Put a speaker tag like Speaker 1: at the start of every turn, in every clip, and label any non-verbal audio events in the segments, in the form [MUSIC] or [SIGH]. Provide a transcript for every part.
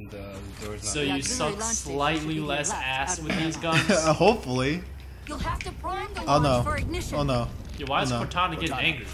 Speaker 1: and uh, the door's not.
Speaker 2: So
Speaker 3: Yeah,
Speaker 2: you suck
Speaker 3: launch station should
Speaker 2: slightly less ass with these
Speaker 3: bounds. [LAUGHS]
Speaker 2: guns.
Speaker 4: Hopefully.
Speaker 3: You'll have to prime the
Speaker 4: Oh no.
Speaker 3: for ignition.
Speaker 4: Oh no.
Speaker 2: Yo, why is
Speaker 4: Oh, no.
Speaker 2: Cortana getting angry?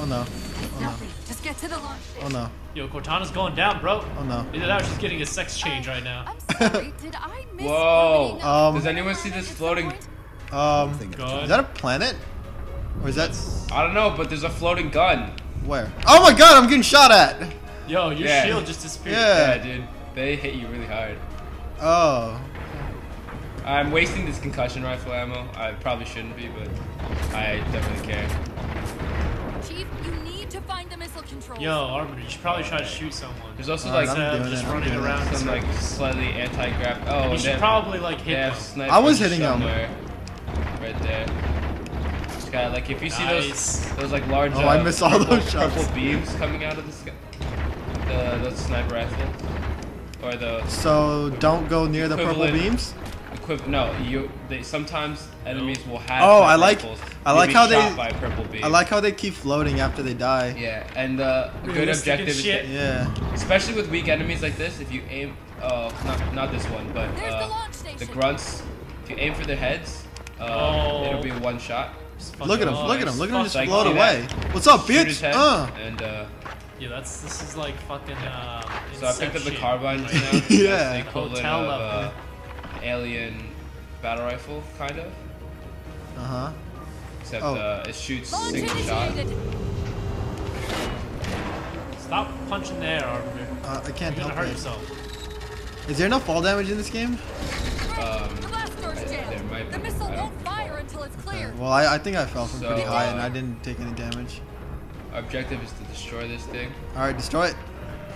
Speaker 4: Oh no.
Speaker 3: Oh, Nothing. Just get to the launch
Speaker 4: Oh no.
Speaker 2: Yo, Cortana's going down, bro.
Speaker 4: Oh no.
Speaker 2: Either that or she's getting a sex change right now.
Speaker 3: I'm sorry. [LAUGHS] Did I miss
Speaker 1: Whoa.
Speaker 4: Um,
Speaker 1: Does anyone see this floating?
Speaker 4: Um,
Speaker 2: God.
Speaker 4: is that a planet? Or is that
Speaker 1: I don't know, but there's a floating gun.
Speaker 4: where? Oh my God! I'm getting shot at.
Speaker 2: Yo, your
Speaker 1: Yeah.
Speaker 2: shield just disappeared.
Speaker 4: Yeah.
Speaker 1: Yeah, dude. They hit you really hard.
Speaker 4: Oh.
Speaker 1: I'm wasting this concussion rifle ammo. I probably shouldn't be, but I definitely care.
Speaker 3: Chief, you need to find the missile control.
Speaker 2: Yo, Arbiter, you should probably try to shoot someone.
Speaker 1: There's also
Speaker 4: Alright,
Speaker 1: like
Speaker 4: I'm doing
Speaker 2: just
Speaker 4: it, I'm
Speaker 2: running around.
Speaker 1: some like slightly anti-grav. Oh,
Speaker 2: you
Speaker 1: and
Speaker 2: should probably like hit
Speaker 1: they have
Speaker 2: them.
Speaker 1: snipers
Speaker 4: I was hitting
Speaker 1: somewhere. Right there. Just gotta like if you see
Speaker 2: Nice.
Speaker 1: those those like large.
Speaker 4: Oh, I
Speaker 1: uh,
Speaker 4: missed all
Speaker 1: purple,
Speaker 4: those shots.
Speaker 1: Purple beams coming out of the sky. The the sniper rifle. Or the
Speaker 4: So don't go near the purple beams.
Speaker 1: equip. No, you. They sometimes enemies will have.
Speaker 4: Oh, I like-
Speaker 1: rifles.
Speaker 4: I like how they-
Speaker 1: By purple beam.
Speaker 4: I like how they keep floating after they die.
Speaker 1: Yeah, and uh, a good objective is
Speaker 2: shit.
Speaker 1: to-
Speaker 4: Yeah.
Speaker 1: especially with weak enemies like this. If you aim, uh, not not this one, but
Speaker 3: There's the
Speaker 1: uh,
Speaker 3: launch station.
Speaker 1: the grunts. If you aim for their heads, uh,
Speaker 2: Oh.
Speaker 1: it'll be one shot.
Speaker 2: Just
Speaker 4: Look at him! Look at him! Look at him just
Speaker 1: like,
Speaker 4: float away.
Speaker 1: that?
Speaker 4: What's up, bitch?
Speaker 1: head,
Speaker 4: Uh.
Speaker 1: and uh,
Speaker 2: Yeah, that's this is like fucking. Um,
Speaker 1: so I picked up the
Speaker 2: Inception
Speaker 1: carbine
Speaker 2: right
Speaker 1: right
Speaker 2: now.
Speaker 1: now. That's [LAUGHS]
Speaker 4: Yeah.
Speaker 1: the equivalent
Speaker 2: Hotel
Speaker 1: of
Speaker 2: level.
Speaker 1: uh, alien battle rifle, kind of.
Speaker 4: Uh huh.
Speaker 1: Except
Speaker 4: Oh.
Speaker 1: uh, it shoots
Speaker 3: Launch
Speaker 1: single shot.
Speaker 2: Stop punching there, Arbiter.
Speaker 4: Uh, I can't
Speaker 2: You're gonna
Speaker 4: help
Speaker 2: hurt
Speaker 4: it.
Speaker 2: yourself.
Speaker 4: Is there no fall damage in this game?
Speaker 1: Um,
Speaker 3: the blast door's jammed. The missile won't fire until it's cleared.
Speaker 4: Well, I, I think I fell from pretty
Speaker 1: So,
Speaker 4: high and
Speaker 1: uh,
Speaker 4: I didn't take any damage.
Speaker 1: Objective is to destroy this thing,
Speaker 4: All right, destroy it.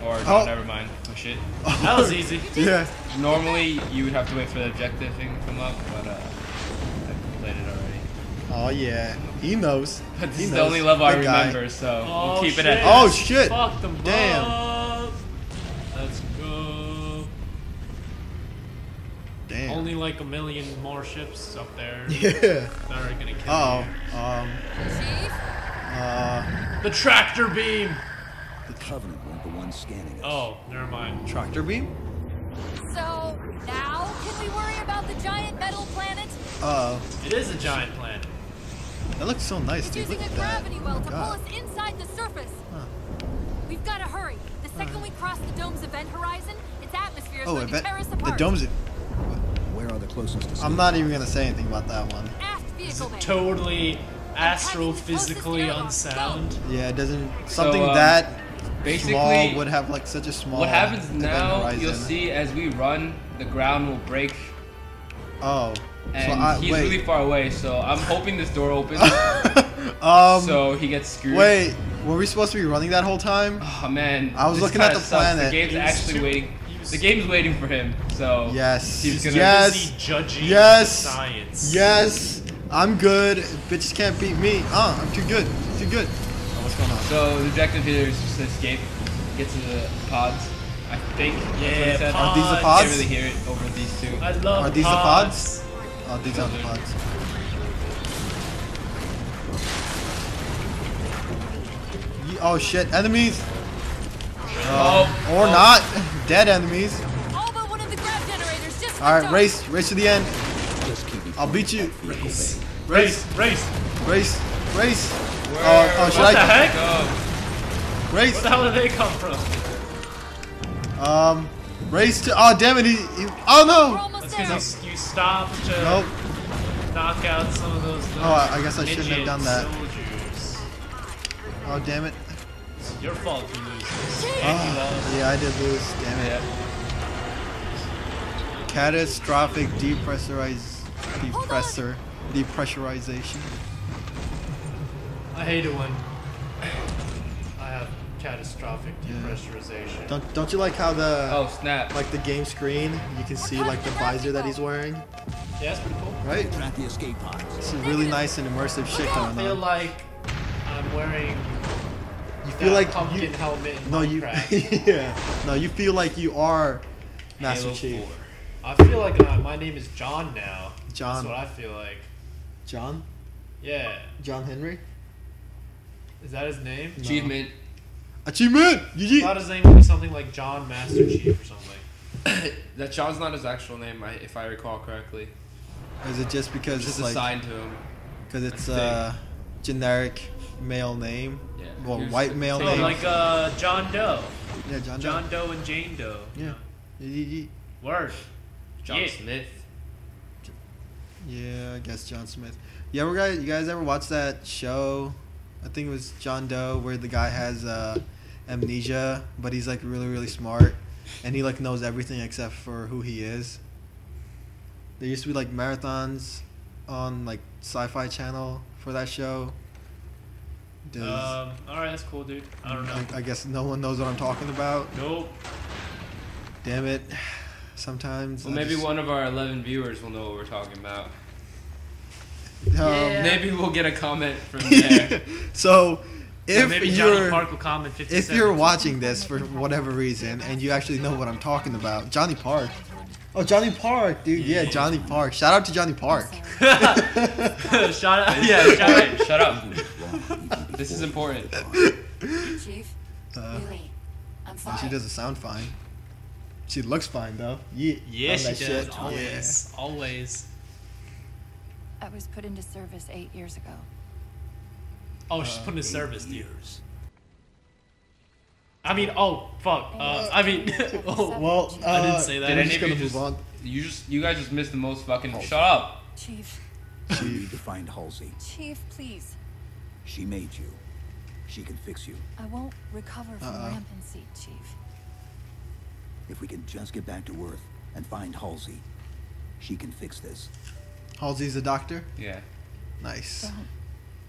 Speaker 1: or
Speaker 4: Oh.
Speaker 1: no, never mind, push it. [LAUGHS]
Speaker 2: That was easy. [LAUGHS]
Speaker 4: Yeah.
Speaker 1: Normally, you would have to wait for the objective thing to come up, but uh, I played it already.
Speaker 4: Oh yeah. He knows. [LAUGHS]
Speaker 1: But this
Speaker 4: He
Speaker 1: is the only level I
Speaker 4: Good guy.
Speaker 1: remember, so
Speaker 2: Oh,
Speaker 1: we'll keep
Speaker 2: shit.
Speaker 1: it at
Speaker 4: Oh,
Speaker 1: this.
Speaker 4: shit.
Speaker 2: Fuck them
Speaker 4: Damn.
Speaker 2: both. Let's go.
Speaker 4: Damn.
Speaker 2: Only like a million more ships up there
Speaker 4: Yeah.
Speaker 2: that are gonna kill
Speaker 4: Uh
Speaker 2: you.
Speaker 4: oh. Um.
Speaker 3: Chief,
Speaker 4: Uh.
Speaker 2: The tractor beam.
Speaker 5: The Covenant weren't the ones scanning us.
Speaker 2: Oh, never mind.
Speaker 4: Tractor beam.
Speaker 3: so now can we worry about the giant metal planet?
Speaker 4: Uh.
Speaker 2: It is a giant planet.
Speaker 4: That looks so nice,
Speaker 3: It's
Speaker 4: dude.
Speaker 3: using
Speaker 4: Look
Speaker 3: a
Speaker 4: at that.
Speaker 3: gravity
Speaker 4: Oh
Speaker 3: well
Speaker 4: my
Speaker 3: to pull us inside the surface.
Speaker 4: Huh.
Speaker 3: We've got to hurry. The second we cross the dome's event horizon, its atmosphere is
Speaker 4: Oh,
Speaker 3: going
Speaker 4: event.
Speaker 3: to tear us apart.
Speaker 4: The dome's.
Speaker 5: Where are the closest escape
Speaker 4: I'm not even gonna say anything about that one.
Speaker 3: Aft
Speaker 2: It's
Speaker 3: vehicle
Speaker 2: totally
Speaker 3: closest
Speaker 2: astrophysically
Speaker 3: airlock.
Speaker 2: unsound.
Speaker 4: Yeah, it doesn't. Something
Speaker 1: um,
Speaker 4: that
Speaker 1: Basically,
Speaker 4: small would have like such a small.
Speaker 1: what happens
Speaker 4: event
Speaker 1: now, you'll see as we run, the ground will break,
Speaker 4: Oh.
Speaker 1: and
Speaker 4: so I,
Speaker 1: he's
Speaker 4: wait.
Speaker 1: really far away. So I'm hoping this door opens, [LAUGHS]
Speaker 4: um.
Speaker 1: so he gets screwed.
Speaker 4: Wait. Were we supposed to be running that whole time?
Speaker 1: Oh man,
Speaker 4: I was
Speaker 1: this
Speaker 4: looking at the
Speaker 1: sucks.
Speaker 4: planet.
Speaker 1: The game's actually
Speaker 2: too-
Speaker 1: waiting.
Speaker 2: was-
Speaker 1: The game's waiting for him. So
Speaker 4: Yes.
Speaker 1: he's gonna.
Speaker 4: Yes.
Speaker 2: Busy judging
Speaker 4: Yes.
Speaker 2: the science.
Speaker 4: Yes. I'm good. Bitches can't beat me. Uh, I'm too good. Too good. Oh, what's going on?
Speaker 1: So the objective here is just to escape, get to the pods. I think. that's what he
Speaker 2: Yeah,
Speaker 1: said.
Speaker 4: Are these the
Speaker 2: pods.
Speaker 4: I
Speaker 1: Can't really hear it over these two.
Speaker 2: I love
Speaker 4: Are these the
Speaker 2: pods.
Speaker 4: Oh, these are the pods. Oh shit! Enemies.
Speaker 1: Oh,
Speaker 4: Or
Speaker 1: oh.
Speaker 4: not. [LAUGHS] Dead enemies.
Speaker 3: All but one of the grav generators just
Speaker 4: All right, race, race to the end.
Speaker 5: Just keep
Speaker 4: I'll beat you.
Speaker 2: Race,
Speaker 4: Race,
Speaker 2: race.
Speaker 4: race, race.
Speaker 1: Where-
Speaker 4: Oh, oh, should
Speaker 2: What the
Speaker 4: I?
Speaker 2: heck?
Speaker 1: Go.
Speaker 4: Race.
Speaker 2: Where the hell did they come from?
Speaker 4: Um, race to. Oh damn it! He. he oh
Speaker 3: We're
Speaker 4: no.
Speaker 3: almost
Speaker 2: That's because you stopped to
Speaker 4: Nope.
Speaker 2: knock out some of those.
Speaker 4: Oh, I- I guess I shouldn't have done that.
Speaker 2: Soldiers.
Speaker 4: Oh damn it.
Speaker 2: It's your fault you lose.
Speaker 4: Ah, yeah, I did lose. Damn it.
Speaker 1: Yeah.
Speaker 4: Catastrophic depressurize, depressor, depressurization.
Speaker 2: I hate it when I have catastrophic
Speaker 4: Yeah.
Speaker 2: depressurization.
Speaker 4: Don't don't you like how the
Speaker 1: Oh snap!
Speaker 4: like the game screen you can see like the visor that he's wearing,
Speaker 2: Yeah, that's pretty cool.
Speaker 4: right?
Speaker 5: Track the escape pods.
Speaker 4: This is really nice and immersive shit
Speaker 2: I feel like I'm wearing
Speaker 4: You feel like
Speaker 2: pumpkin
Speaker 4: you
Speaker 2: helmet. in
Speaker 4: no you
Speaker 2: Minecraft. [LAUGHS]
Speaker 4: yeah no you feel like you are Master
Speaker 2: Halo
Speaker 4: Chief
Speaker 2: 4. I feel like uh, my name is John now.
Speaker 4: John.
Speaker 2: That's what I feel like.
Speaker 4: John
Speaker 2: Yeah.
Speaker 4: John Henry
Speaker 2: Is that his name?
Speaker 1: Achievement.
Speaker 4: achievement
Speaker 2: I
Speaker 4: GG
Speaker 2: thought his name would be something like John Master Chief or something. [COUGHS]
Speaker 1: That John's not his actual name, if I recall correctly.
Speaker 4: Or is it just because
Speaker 1: It's
Speaker 4: it's,
Speaker 1: just
Speaker 4: like
Speaker 1: assigned to him.
Speaker 4: because it's
Speaker 1: I think.
Speaker 4: a generic male name?
Speaker 1: Yeah.
Speaker 4: Well,
Speaker 1: He was
Speaker 4: white male name.
Speaker 2: like uh, John Doe.
Speaker 4: yeah, John.
Speaker 2: John Doe and Jane Doe.
Speaker 4: Yeah. Ye- ye- ye-
Speaker 2: Word.
Speaker 1: John
Speaker 2: Yeah.
Speaker 1: Smith.
Speaker 4: Yeah, I guess John Smith. You ever guys, you guys ever watch that show? I think it was John Doe, where the guy has uh, amnesia, but he's like really, really smart, and he like knows everything except for who he is. There used to be like marathons on like Sci-Fi Channel for that show. Does,
Speaker 2: Um, alright, that's cool, dude. I don't know.
Speaker 4: I, I guess no one knows what I'm talking about.
Speaker 2: Nope.
Speaker 4: Damn it. Sometimes.
Speaker 1: Well,
Speaker 4: I
Speaker 1: maybe
Speaker 4: just-
Speaker 1: one of our 11 viewers will know what we're talking about.
Speaker 4: Um,
Speaker 2: Yeah.
Speaker 1: Maybe we'll get a comment from [LAUGHS] there.
Speaker 4: so,
Speaker 2: Yeah,
Speaker 4: if
Speaker 2: maybe
Speaker 4: you're
Speaker 2: Park will comment
Speaker 4: if you're watching this for whatever reason and you actually know what I'm talking about, Johnny Park. Oh, Johnny Park, dude. Yeah, Johnny Park. Shout out to Johnny Park. [LAUGHS]
Speaker 2: Shout out. Yeah, shout out.
Speaker 1: Shut up.
Speaker 5: Even if wrong, you can
Speaker 1: This is important. [LAUGHS]
Speaker 3: Chief,
Speaker 4: Uh,
Speaker 3: Lily, I'm
Speaker 4: and
Speaker 3: fine.
Speaker 4: she doesn't sound fine. She looks fine though. Yeah.
Speaker 2: Yeah,
Speaker 4: on
Speaker 2: she does.
Speaker 4: shit.
Speaker 2: Always. Always.
Speaker 3: I was put into service eight years ago.
Speaker 2: Oh, she's putting in
Speaker 5: Eight
Speaker 2: service, dude.
Speaker 5: years.
Speaker 2: I mean, oh, fuck. Uh, I mean, [LAUGHS] oh,
Speaker 4: Well, uh,
Speaker 2: I didn't say that.
Speaker 1: Did
Speaker 4: I'm
Speaker 1: any
Speaker 4: just
Speaker 1: of
Speaker 4: gonna
Speaker 1: you
Speaker 4: move
Speaker 1: just,
Speaker 4: on.
Speaker 1: you just, you guys just missed the most fucking. Shut up.
Speaker 3: Chief,
Speaker 5: You need to find Halsey.
Speaker 3: Chief, please.
Speaker 5: She made you. She can fix you.
Speaker 3: I won't recover from
Speaker 4: Uh-uh.
Speaker 3: rampancy, Chief.
Speaker 5: If we can just get back to Earth and find Halsey, she can fix this.
Speaker 4: Halsey's a doctor.
Speaker 1: Yeah.
Speaker 4: Nice.
Speaker 3: Don't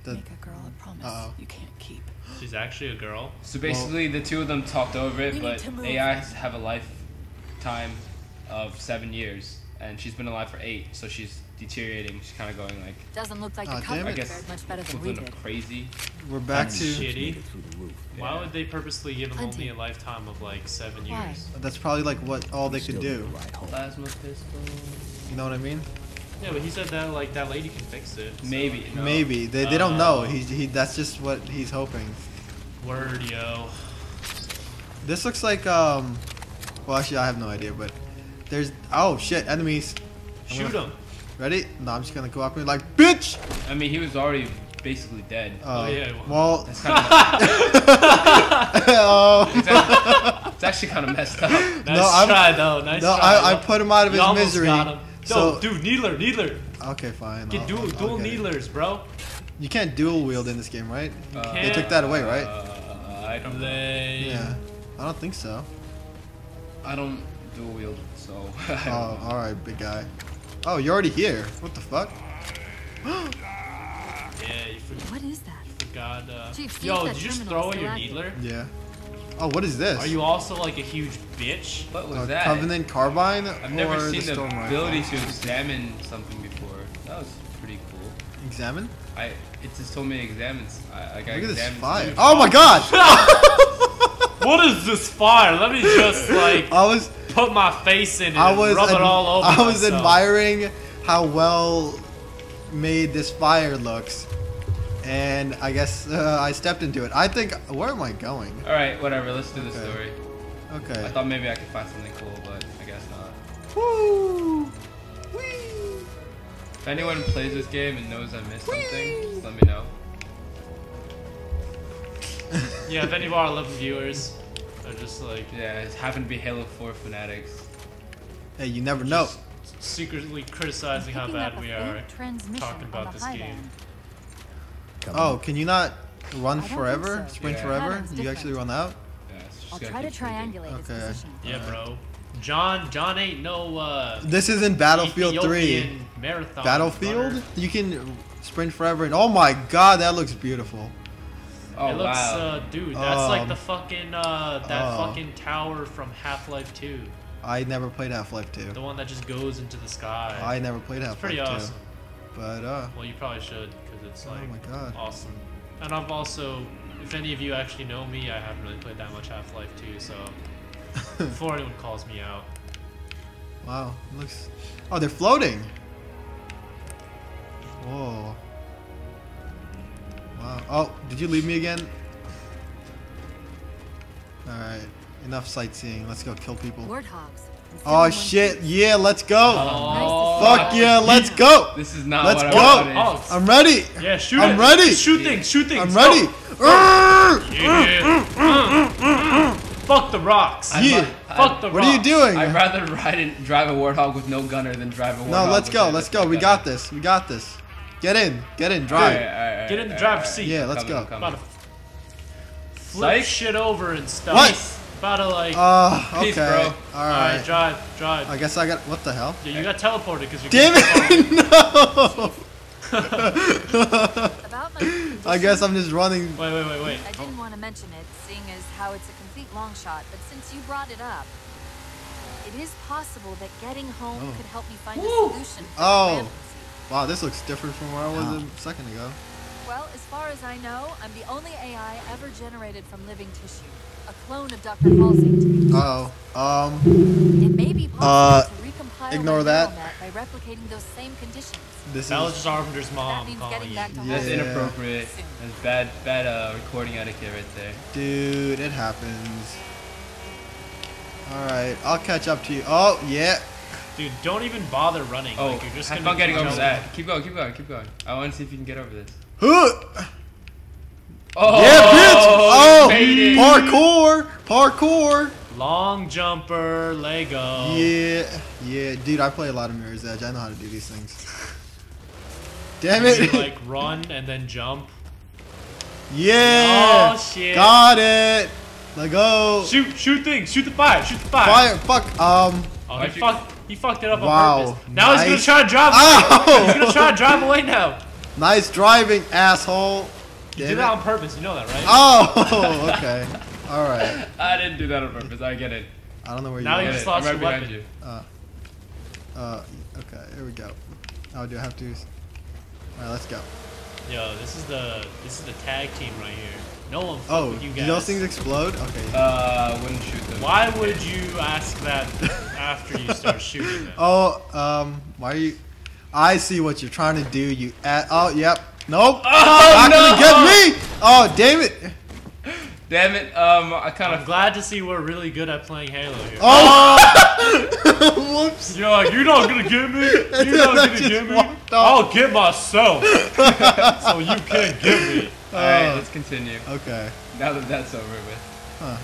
Speaker 4: The-
Speaker 3: make a girl a promise
Speaker 4: Uh-oh.
Speaker 3: you can't keep.
Speaker 2: she's actually a girl.
Speaker 1: So basically, the two of them talked over it, but
Speaker 3: to.
Speaker 1: AIs have a lifetime of seven years, and she's been alive for eight, so she's deteriorating. She's kind of going like,
Speaker 3: Doesn't look like
Speaker 4: Aw,
Speaker 3: the cover.
Speaker 1: I guess,
Speaker 3: much better than we
Speaker 1: equivalent
Speaker 3: did.
Speaker 1: of crazy.
Speaker 4: We're back
Speaker 5: And
Speaker 4: to.
Speaker 2: Shitty.
Speaker 5: made it through the roof.
Speaker 2: Why
Speaker 1: Yeah.
Speaker 2: would they purposely give him
Speaker 3: Plenty.
Speaker 2: only a lifetime of like seven
Speaker 3: Why?
Speaker 2: years?
Speaker 4: That's probably like what all they could do.
Speaker 5: to ride home.
Speaker 1: Plasma pistol.
Speaker 4: You know what I mean?
Speaker 2: Yeah, but he said that like that lady can fix it. so-
Speaker 1: Maybe. No.
Speaker 4: Maybe they, they don't know.
Speaker 2: Oh.
Speaker 4: He, he that's just what he's hoping.
Speaker 2: Word, yo.
Speaker 4: This looks like um. Well, actually, I have no idea, but there's oh shit enemies. I'm
Speaker 2: Shoot
Speaker 4: gonna-
Speaker 2: him.
Speaker 4: Ready? No, I'm just gonna go up and like bitch.
Speaker 1: I mean, he was already basically dead.
Speaker 4: Uh,
Speaker 2: Oh, yeah,
Speaker 4: Well,
Speaker 1: That's kind of. [LAUGHS] it's, actually, it's actually kind of messed up. [LAUGHS]
Speaker 2: Nice
Speaker 4: No, I'm-
Speaker 2: try though. Nice
Speaker 4: no,
Speaker 2: try.
Speaker 4: I, I put him out of
Speaker 2: You
Speaker 4: his
Speaker 2: almost
Speaker 4: misery.
Speaker 2: got him.
Speaker 4: So
Speaker 2: no, dude, needler, needler.
Speaker 4: okay, fine.
Speaker 2: Get
Speaker 4: I'll-
Speaker 2: dual,
Speaker 4: I'll- I'll
Speaker 2: dual
Speaker 4: get it.
Speaker 2: needlers, bro.
Speaker 4: You can't dual wield in this game, right?
Speaker 1: Uh,
Speaker 4: They took that away, right?
Speaker 1: Uh, I don't.
Speaker 2: They.
Speaker 4: Yeah. I don't think so.
Speaker 1: I don't dual wield, so. [LAUGHS]
Speaker 4: Oh, all right, big guy. Oh, you're already here. What the fuck? [GASPS]
Speaker 2: Yeah, you forgot.
Speaker 3: What is that?
Speaker 2: forgot uh...
Speaker 3: Chief, see
Speaker 2: Yo, did you just throw
Speaker 3: is
Speaker 2: in your needler?
Speaker 4: Yeah. Oh, what is this?
Speaker 2: Are you also like a huge bitch?
Speaker 1: What was
Speaker 4: a
Speaker 1: that?
Speaker 4: Covenant carbine?
Speaker 1: I've never
Speaker 4: or
Speaker 1: seen
Speaker 4: the
Speaker 1: the,
Speaker 4: storm rifle?
Speaker 1: ability to examine something before. That was pretty cool.
Speaker 4: Examine?
Speaker 1: I it just told me to examine. I, like I
Speaker 4: Look at this fire. Oh my god! [LAUGHS]
Speaker 2: What is this fire? Let me just like [LAUGHS]
Speaker 4: I was
Speaker 2: put my face in it
Speaker 4: I
Speaker 2: and
Speaker 4: was
Speaker 2: rub it all over
Speaker 4: I was
Speaker 2: myself.
Speaker 4: admiring how well made this fire looks. And I guess uh, I stepped into it. I think where am I going?
Speaker 1: All right, whatever. Let's do the story.
Speaker 4: Okay.
Speaker 1: I thought maybe I could find something cool, but I guess not.
Speaker 4: Woo! Whee!
Speaker 1: If anyone plays this game and knows I missed something, just let me know. [LAUGHS]
Speaker 2: Yeah, if any of our 11 viewers are just like
Speaker 1: Yeah, it happened to be Halo 4 fanatics.
Speaker 4: Hey, you never know.
Speaker 2: secretly criticizing how bad we are talking about this game.
Speaker 3: band.
Speaker 4: Oh, can you not run
Speaker 3: I don't think
Speaker 4: forever?
Speaker 3: so.
Speaker 4: Sprint
Speaker 1: Yeah.
Speaker 4: forever?
Speaker 3: Pattern's
Speaker 4: You actually run out?
Speaker 1: Yeah,
Speaker 3: I'll try to triangulate its
Speaker 4: Okay.
Speaker 3: position.
Speaker 2: Yeah, bro. John, John ain't no uh,
Speaker 4: This isn't Battlefield 3.
Speaker 2: Marathon
Speaker 4: Battlefield?
Speaker 2: runner.
Speaker 4: You can sprint forever and oh my god, that looks beautiful.
Speaker 1: Oh
Speaker 2: it looks,
Speaker 1: wow.
Speaker 2: uh, dude, that's like
Speaker 4: Um,
Speaker 2: the fucking uh, that
Speaker 4: oh.
Speaker 2: fucking tower from Half-Life 2,
Speaker 4: I never played Half-Life 2.
Speaker 2: the one that just goes into the sky.
Speaker 4: I never played Half-Life Two.
Speaker 2: pretty
Speaker 4: 2.
Speaker 2: awesome.
Speaker 4: But uh
Speaker 2: Well, you probably should because it's like,
Speaker 4: Oh
Speaker 2: like
Speaker 4: my God.
Speaker 2: awesome. And I've also, if any of you actually know me, I haven't really played that much Half-Life 2, so [LAUGHS] before anyone calls me out,
Speaker 4: wow, it looks Oh, they're floating. Whoa. Wow. Oh, did you leave me again? Alright. Enough sightseeing. Let's go kill people.
Speaker 3: Warthogs.
Speaker 4: Oh shit! Yeah, let's go.
Speaker 1: Oh,
Speaker 4: Fuck yeah, let's go.
Speaker 1: This is not
Speaker 4: Let's
Speaker 1: what
Speaker 4: go.
Speaker 1: I wanted.
Speaker 2: Oh,
Speaker 4: I'm ready.
Speaker 2: yeah, shoot
Speaker 4: I'm
Speaker 2: it.
Speaker 4: ready.
Speaker 2: Shoot things, shoot things.
Speaker 4: I'm ready. Arrgh!
Speaker 2: Yeah. Fuck the rocks.
Speaker 4: Yeah.
Speaker 2: Fuck the
Speaker 4: What are you doing?
Speaker 1: I'd rather ride and drive a warthog with no gunner than drive a warthog.
Speaker 4: No, let's go. Let's go. We got this. We got this. Get in. Get in.
Speaker 1: Alright,
Speaker 4: Drive.
Speaker 1: alright, alright,
Speaker 2: Get in the
Speaker 1: alright,
Speaker 2: driver's seat.
Speaker 4: Yeah, let's
Speaker 1: Coming,
Speaker 4: go.
Speaker 1: coming.
Speaker 2: About to flip
Speaker 1: Psych.
Speaker 2: shit over and stuff.
Speaker 4: What?
Speaker 2: About to like.
Speaker 4: Uh, okay.
Speaker 1: Peace, bro.
Speaker 4: All
Speaker 2: Alright, drive, drive.
Speaker 4: I guess I got. What the hell?
Speaker 2: yeah, you got teleported because you.
Speaker 4: Damn it! [LAUGHS] no. [LAUGHS] I guess I'm just running.
Speaker 2: Wait, wait, wait, wait.
Speaker 3: I didn't want to mention it, seeing as how it's a complete long shot, but since you brought it up, it is possible that getting home
Speaker 4: Oh.
Speaker 3: could help me find
Speaker 2: Woo.
Speaker 3: a solution for
Speaker 4: Oh.
Speaker 3: The rampancy.
Speaker 4: Wow, this looks different from where I was a second ago.
Speaker 3: Well, as far as I know, I'm the only AI ever generated from living tissue. A clone of Dr. Halsey, to be.
Speaker 4: Uh oh. Um.
Speaker 3: It may be possible
Speaker 4: Uh,
Speaker 3: to recompile
Speaker 4: ignore that.
Speaker 3: by replicating those same conditions.
Speaker 4: This
Speaker 2: That was
Speaker 4: is.
Speaker 2: just Arvinder's
Speaker 3: that
Speaker 2: mom calling you.
Speaker 4: Yeah.
Speaker 1: That's inappropriate. That's bad, bad uh, recording etiquette right there.
Speaker 4: Dude, it happens. All right, I'll catch up to you. Oh yeah.
Speaker 2: Dude, don't even bother running.
Speaker 1: Oh,
Speaker 2: like, you're just
Speaker 1: have
Speaker 2: gonna
Speaker 1: fun getting over that. Keep going, keep going, keep going. I want to see if you can get over this.
Speaker 4: Huh. [GASPS]
Speaker 1: Oh,
Speaker 4: Yeah, bitch. Oh,
Speaker 1: you
Speaker 4: parkour, parkour.
Speaker 2: Long jumper, Lego.
Speaker 4: Yeah, yeah, dude. I play a lot of Mirror's Edge. I know how to do these things. [LAUGHS] Damn
Speaker 2: You,
Speaker 4: it.
Speaker 2: like run and then jump.
Speaker 4: yeah.
Speaker 2: Oh shit.
Speaker 4: Got it. Let go.
Speaker 2: Shoot, shoot things. Shoot the fire. Shoot the fire.
Speaker 4: Fire. Fuck. Um.
Speaker 2: Oh,
Speaker 1: Why'd
Speaker 2: he fucked. It up
Speaker 4: Wow,
Speaker 2: on purpose. Now he's gonna try to drive.
Speaker 4: Ow!
Speaker 2: He's gonna try to drive away now. [LAUGHS]
Speaker 4: Nice driving, asshole.
Speaker 2: You
Speaker 4: Damn
Speaker 2: did
Speaker 4: it.
Speaker 2: that on purpose. You know that, right?
Speaker 4: Oh, [LAUGHS] okay. All right. [LAUGHS]
Speaker 1: I didn't do that on purpose. I get it.
Speaker 4: I don't know where you
Speaker 2: Now you
Speaker 4: are.
Speaker 1: get
Speaker 2: just
Speaker 1: it. I'm
Speaker 2: lost
Speaker 1: right
Speaker 2: your
Speaker 1: behind
Speaker 2: weapon.
Speaker 1: you.
Speaker 4: Uh, uh, okay. Here we go. Oh, do I have to? All right, let's go.
Speaker 2: Yo, this is the this is the tag team right here. No one fuck
Speaker 4: Oh,
Speaker 2: with you
Speaker 4: do
Speaker 2: guys.
Speaker 4: those things explode? Okay.
Speaker 1: Uh, wouldn't shoot them.
Speaker 2: Why would you ask that after you start shooting them? [LAUGHS]
Speaker 4: Oh, um, why are you? I see what you're trying to do. You at? Oh, yep. Nope.
Speaker 1: Oh,
Speaker 4: Not gonna get me. Oh, damn it.
Speaker 1: Damn it. Um, I kind of.
Speaker 2: glad to see we're really good at playing Halo here.
Speaker 4: Oh. [LAUGHS] Whoops.
Speaker 2: You're like, you're not gonna get me. [LAUGHS] You're not gonna
Speaker 4: just
Speaker 2: get me. I'll get myself, so you can't get me.
Speaker 1: All right,
Speaker 4: Oh.
Speaker 1: let's continue.
Speaker 4: Okay.
Speaker 1: Now that that's over with.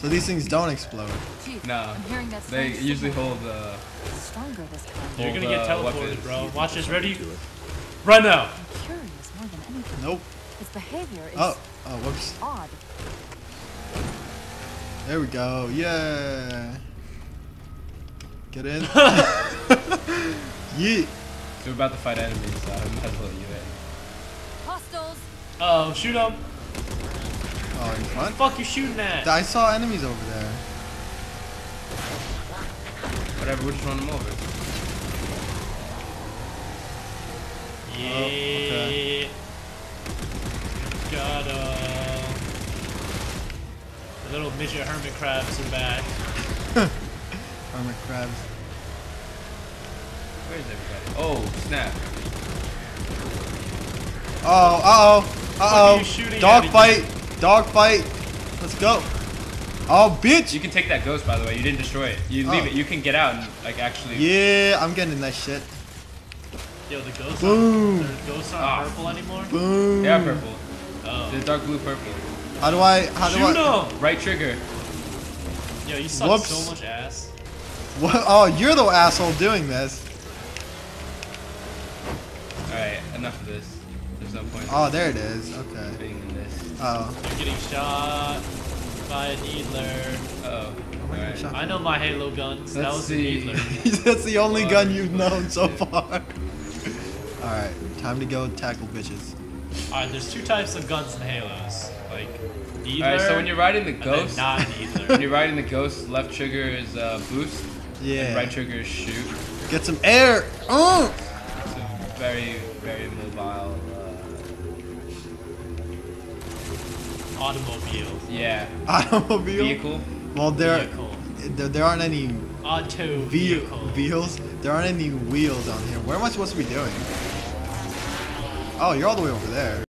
Speaker 4: So these things don't explode.
Speaker 3: Chief,
Speaker 1: No,
Speaker 3: I'm hearing that
Speaker 1: They usually
Speaker 3: signal.
Speaker 1: hold. Uh,
Speaker 3: stronger this time.
Speaker 2: You're gonna get
Speaker 1: uh,
Speaker 2: teleported,
Speaker 1: weapons.
Speaker 2: bro. Watch this. Ready? Right now.
Speaker 3: I'm curious more than anything.
Speaker 4: Nope.
Speaker 3: Its behavior is
Speaker 4: Oh. Oh, whoops.
Speaker 3: odd.
Speaker 4: There we go. Yeah. Get in. [LAUGHS] [LAUGHS] Yeet.
Speaker 1: so we're about to fight enemies, so I might as well you in.
Speaker 3: Hostiles!
Speaker 2: Oh, shoot him.
Speaker 4: Oh, in front.
Speaker 2: Fuck you shooting at?
Speaker 4: I saw enemies over there.
Speaker 1: Whatever, we'll just run them over.
Speaker 2: Yeah.
Speaker 4: okay.
Speaker 2: Got uh, little midget hermit crabs are back. [LAUGHS]
Speaker 4: Hermit crabs.
Speaker 1: Where's everybody? Oh, snap.
Speaker 4: Oh, uh oh.
Speaker 2: are
Speaker 4: Uh
Speaker 2: you
Speaker 4: oh. Dog
Speaker 2: again?
Speaker 4: fight. Dog fight. Let's go. Oh, bitch.
Speaker 1: You can take that ghost, by the way. You didn't destroy it. You leave
Speaker 4: Oh.
Speaker 1: it. You can get out and like actually.
Speaker 4: Yeah, I'm getting that shit.
Speaker 2: Yo, the ghosts
Speaker 4: Boom.
Speaker 2: aren't, the ghosts aren't
Speaker 1: Ah.
Speaker 2: purple anymore?
Speaker 4: Boom.
Speaker 1: They are purple.
Speaker 2: Oh.
Speaker 1: They're dark blue purple.
Speaker 4: How do I? How do
Speaker 2: Shoot
Speaker 4: I?
Speaker 2: him!
Speaker 1: Right trigger.
Speaker 2: Yo, you suck
Speaker 4: Whoops.
Speaker 2: so much ass.
Speaker 4: What? Oh, you're the asshole doing this.
Speaker 1: Alright, enough of this. There's no point
Speaker 4: Oh, there it is. Okay.
Speaker 1: Being in.
Speaker 4: Oh.
Speaker 2: You're getting shot by a needler.
Speaker 1: Uh oh.
Speaker 4: my
Speaker 1: Alright.
Speaker 2: I know my Halo guns. that
Speaker 1: Let's
Speaker 2: was
Speaker 1: see.
Speaker 2: a needler. [LAUGHS]
Speaker 4: That's the only
Speaker 1: One,
Speaker 4: gun you've known so far. [LAUGHS] Alright, time to go tackle bitches.
Speaker 2: Alright, there's two types of guns in Halos. Like, needler.
Speaker 1: Alright, so when you're riding the ghost,
Speaker 2: not [LAUGHS] needler.
Speaker 1: when you're riding the ghost, left trigger is uh, boost, and
Speaker 4: Yeah.
Speaker 1: right trigger is shoot.
Speaker 4: Get some air. Oh.
Speaker 1: It's a very, very mobile.
Speaker 2: Automobile.
Speaker 1: yeah.
Speaker 4: Automobile.
Speaker 1: Vehicle.
Speaker 4: Well, there,
Speaker 2: Vehicle.
Speaker 4: there, there aren't any
Speaker 2: Auto
Speaker 4: ve-
Speaker 2: vehicle.
Speaker 4: wheels. There aren't any wheels on here. What am I supposed to be doing? Oh, you're all the way over there.